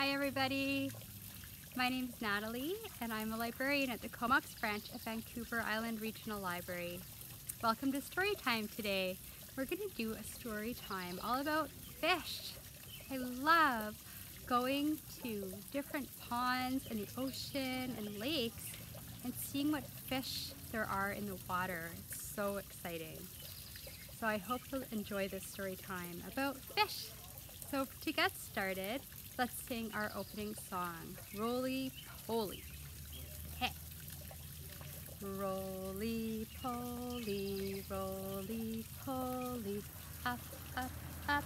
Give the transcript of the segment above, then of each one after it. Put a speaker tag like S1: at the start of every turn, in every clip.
S1: Hi everybody. My name is Natalie and I'm a librarian at the Comox branch of Vancouver Island Regional Library. Welcome to story time today. We're going to do a story time all about fish. I love going to different ponds and the ocean and lakes and seeing what fish there are in the water. It's so exciting. So I hope you'll enjoy this story time about fish. So to get started, let's sing our opening song, Roly Poly. Hey. Roly poly, roly poly, up, up, up,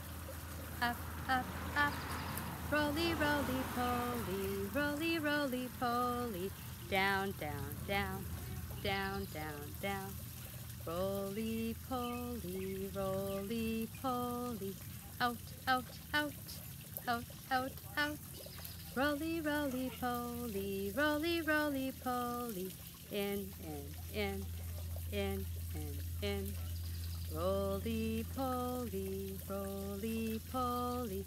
S1: up, up, up. Roly, roly poly, roly, roly poly, down, down, down, down, down, down. Roly poly, roly poly, out, out, out, out, out, out. Roly, roly poly, roly, roly poly, in, in, in, in, in, in. Roly poly, roly poly,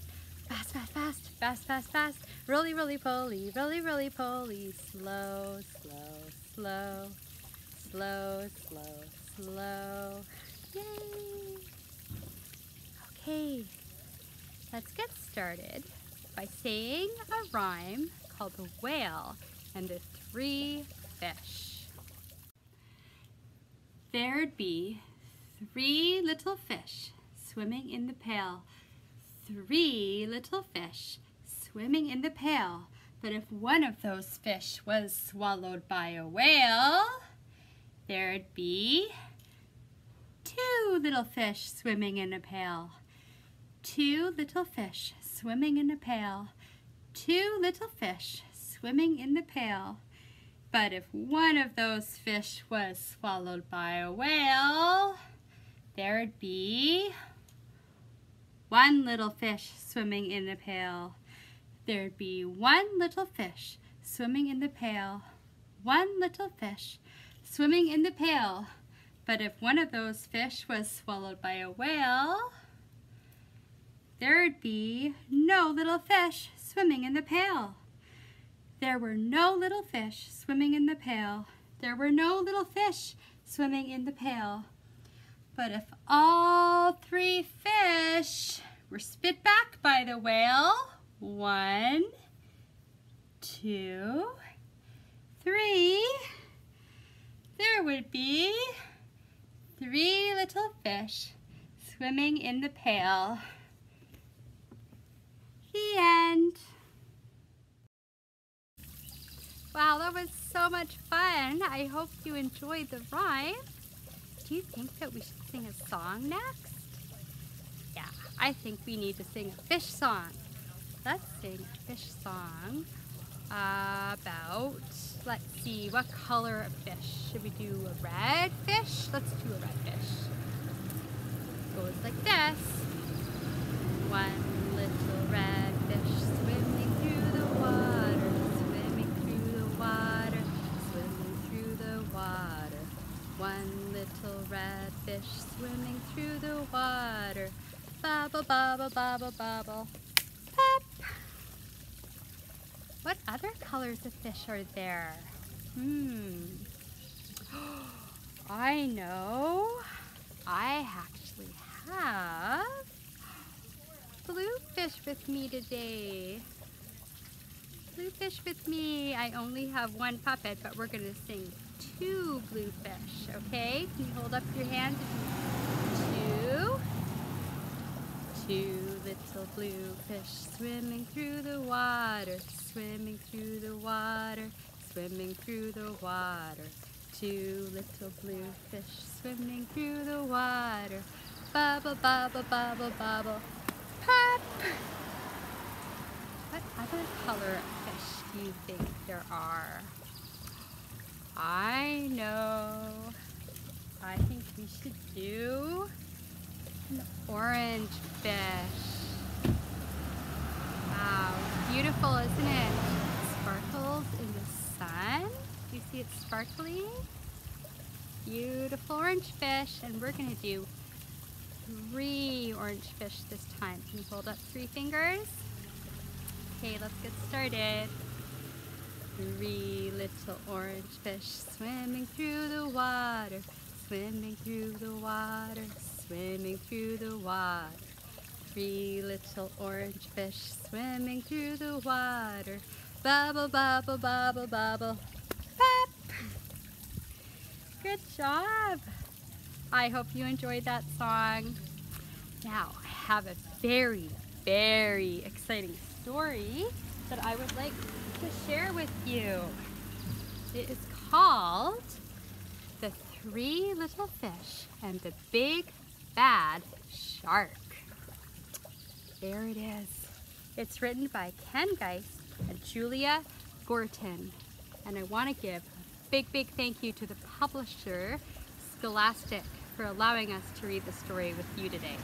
S1: fast, fast, fast, fast, fast, fast. Roly, roly poly, roly, roly poly, slow, slow, slow, slow, slow, slow. Yay! Okay, let's get started by saying a rhyme called The Whale and the Three Fish. There'd be three little fish swimming in the pail. Three little fish swimming in the pail. But if one of those fish was swallowed by a whale, there'd be two little fish swimming in a pail. Two little fish swimming in a pail. Two little fish swimming in the pail. But if one of those fish was swallowed by a whale, there'd be one little fish swimming in the pail. There'd be one little fish swimming in the pail. One little fish swimming in the pail. But if one of those fish was swallowed by a whale, there'd be no little fish swimming in the pail. There were no little fish swimming in the pail. There were no little fish swimming in the pail. But if all three fish were spit back by the whale, one, two, three, there would be three little fish swimming in the pail. The end. Wow, that was so much fun. I hope you enjoyed the rhyme. Do you think that we should sing a song next? Yeah, I think we need to sing a fish song. Let's sing a fish song about, let's see, what color of fish? Should we do a red fish? Let's do a red fish. Goes like this. One little red fish swimming through the water, swimming through the water, swimming through the water. One little red fish swimming through the water. Bubble, bubble, bubble, bubble. Pop! What other colors of fish are there? Hmm. I know. I actually have blue fish with me today. Blue fish with me. I only have one puppet, but we're gonna sing two blue fish, okay? Can you hold up your hand? Two. Little blue fish swimming through the water, swimming through the water, swimming through the water. Two little blue fish swimming through the water. Bubble, bubble, bubble, bubble. Pop! What other color fish do you think there are? I know. I think we should do an orange fish. Wow, beautiful, isn't it? Sparkles in the sun. Do you see it sparkling? Beautiful orange fish, and we're gonna do three orange fish this time. Can you hold up three fingers? Okay, let's get started. Three little orange fish swimming through the water, swimming through the water, swimming through the water. Three little orange fish swimming through the water. Bubble, bubble, bubble, bubble. Pop! Good job. I hope you enjoyed that song. Now, I have a very, very exciting story that I would like to share with you. It is called The Three Little Fish and the Big Bad Shark. There it is. It's written by Ken Geist and Julia Gorton. And I want to give a big, big thank you to the publisher, Scholastic, for allowing us to read the story with you today.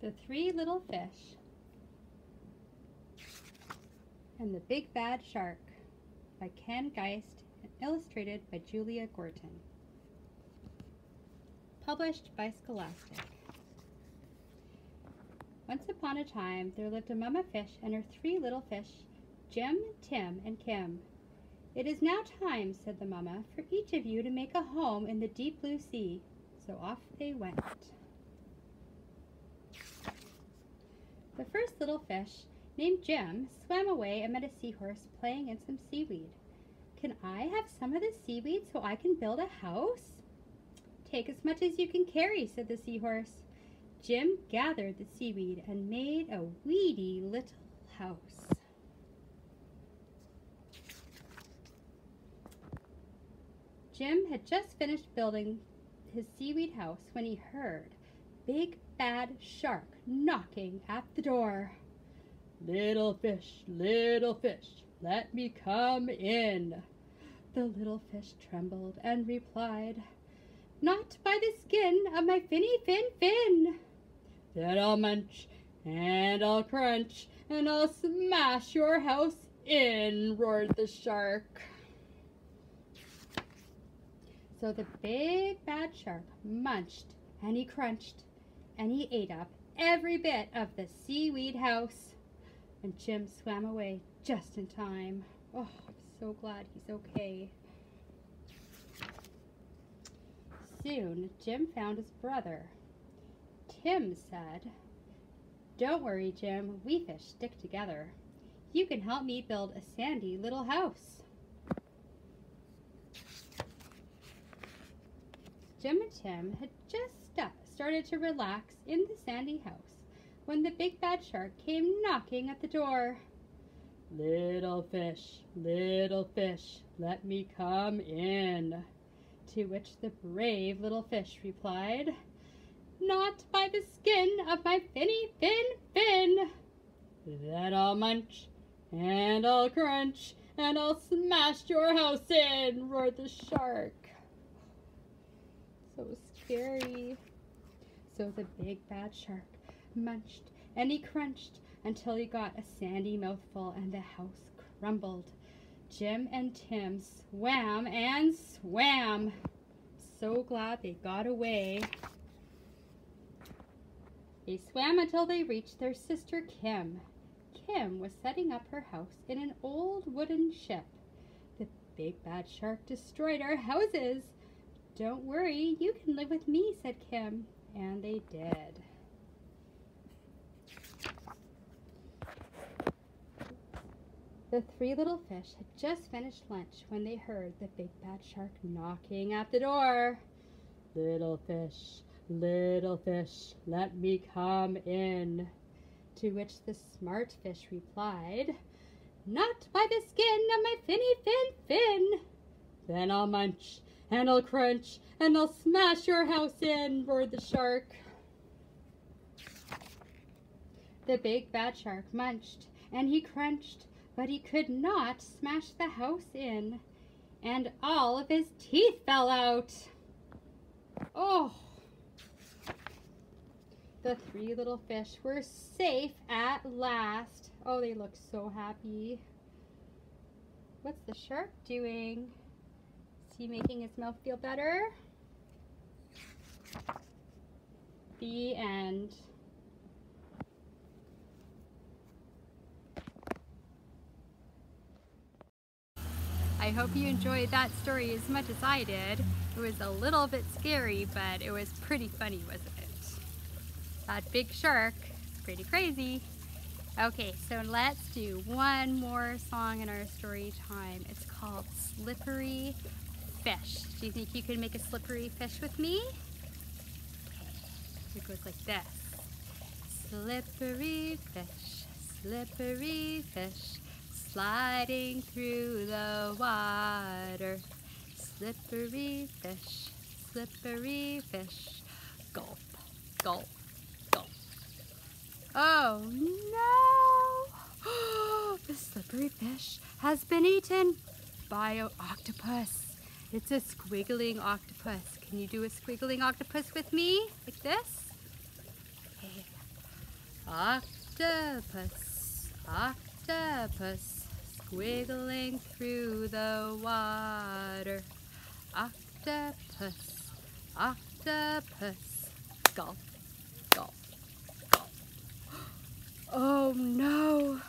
S1: The Three Little Fish and the Big Bad Shark by Ken Geist and illustrated by Julia Gorton. Published by Scholastic. Once upon a time, there lived a mama fish and her three little fish, Jim, Tim, and Kim. It is now time, said the mama, for each of you to make a home in the deep blue sea. So off they went. The first little fish, named Jim, swam away and met a seahorse playing in some seaweed. Can I have some of the seaweed so I can build a house? Take as much as you can carry, said the seahorse. Jim gathered the seaweed and made a weedy little house. Jim had just finished building his seaweed house when he heard Big Bad Shark knocking at the door. Little fish, little fish, let me come in. The little fish trembled and replied, Not by the skin of my finny fin fin. Then I'll munch and I'll crunch and I'll smash your house in, roared the shark. So the big bad shark munched and he crunched and he ate up every bit of the seaweed house. And Jim swam away just in time. Oh, so glad he's okay. Soon, Jim found his brother. Tim said, Don't worry, Jim, we fish stick together. You can help me build a sandy little house. Jim and Tim had just started to relax in the sandy house when the big bad shark came knocking at the door. Little fish, little fish, let me come in. To which the brave little fish replied, Not by the skin of my finny fin fin. Then I'll munch, and I'll crunch, and I'll smash your house in, roared the shark. So scary. So the big bad shark munched and he crunched until he got a sandy mouthful and the house crumbled. Jim and Tim swam and swam. So glad they got away. They swam until they reached their sister Kim. Kim was setting up her house in an old wooden ship. The big bad shark destroyed our houses. Don't worry, you can live with me, said Kim. And they did. The three little fish had just finished lunch when they heard the big bad shark knocking at the door. Little fish, little fish, let me come in. To which the smart fish replied, Not by the skin of my finny fin fin. Then I'll munch and I'll crunch and I'll smash your house in, roared the shark. The big bad shark munched and he crunched, but he could not smash the house in, and all of his teeth fell out. Oh! The three little fish were safe at last. Oh, they look so happy. What's the shark doing? Is he making his mouth feel better? The end. I hope you enjoyed that story as much as I did. It was a little bit scary, but it was pretty funny, wasn't it? That big shark is pretty crazy. Okay, so let's do one more song in our story time. It's called Slippery Fish. Do you think you can make a slippery fish with me? It goes like this. Slippery fish, slippery fish, sliding through the water. Slippery fish, slippery fish, gulp, gulp, gulp. Oh no! the slippery fish has been eaten by an octopus. It's a squiggling octopus. Can you do a squiggling octopus with me? Like this? Octopus, octopus, squiggling through the water. Octopus, octopus, gulp, gulp, gulp. Oh no!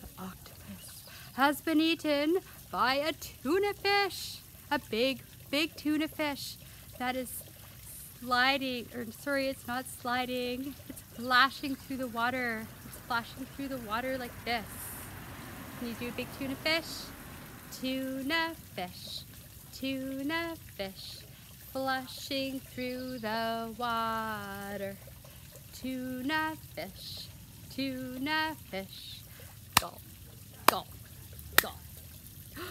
S1: The octopus has been eaten by a tuna fish. A big, big tuna fish that is sliding, or sorry, it's not sliding, it's flashing through the water. It's flashing through the water like this. Can you do a big tuna fish? Tuna fish, tuna fish, flushing through the water. Tuna fish, tuna fish, gulp, gulp, gulp.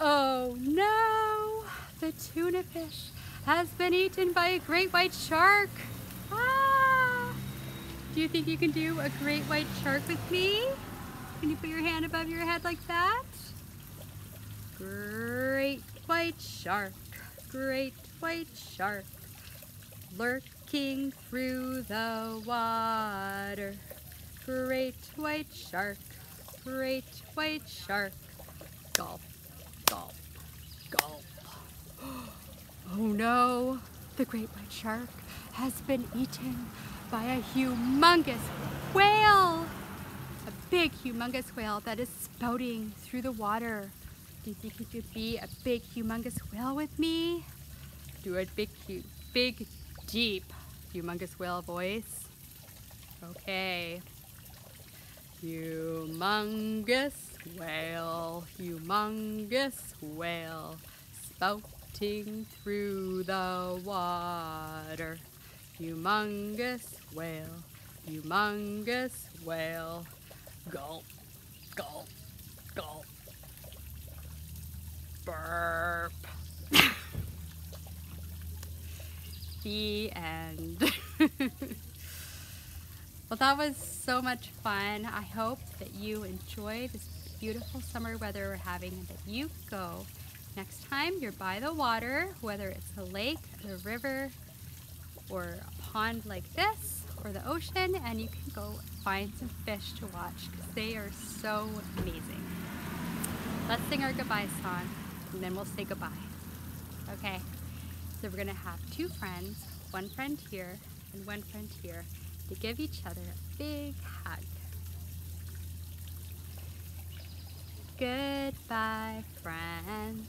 S1: Oh no! The tuna fish has been eaten by a great white shark. Ah! Do you think you can do a great white shark with me? Can you put your hand above your head like that? Great white shark, great white shark, lurking through the water. Great white shark, great white shark, gulp, gulp, gulp. Oh no, the great white shark has been eaten by a humongous whale. Big humongous whale that is spouting through the water. Do you think you could be a big humongous whale with me? Do a big, big, deep humongous whale voice. Okay. Humongous whale, humongous whale, spouting through the water. Humongous whale, humongous whale, gulp, gulp, gulp. Burp. the end. well, that was so much fun. I hope that you enjoy this beautiful summer weather we're having and that you go next time you're by the water, whether it's a lake, a river, or a pond like this, or the ocean, and you can go find some fish to watch because they are so amazing. Let's sing our goodbye song and then we'll say goodbye. Okay, so we're gonna have two friends, one friend here and one friend here, to give each other a big hug. Goodbye, friends.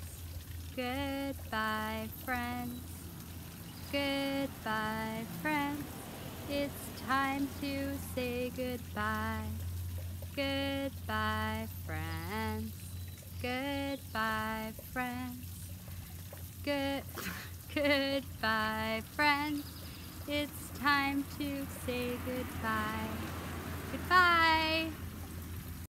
S1: Goodbye, friends. Goodbye, friends. It's time to say goodbye. Goodbye, friends. Goodbye, friends. Good, goodbye, friends. It's time to say goodbye. Goodbye.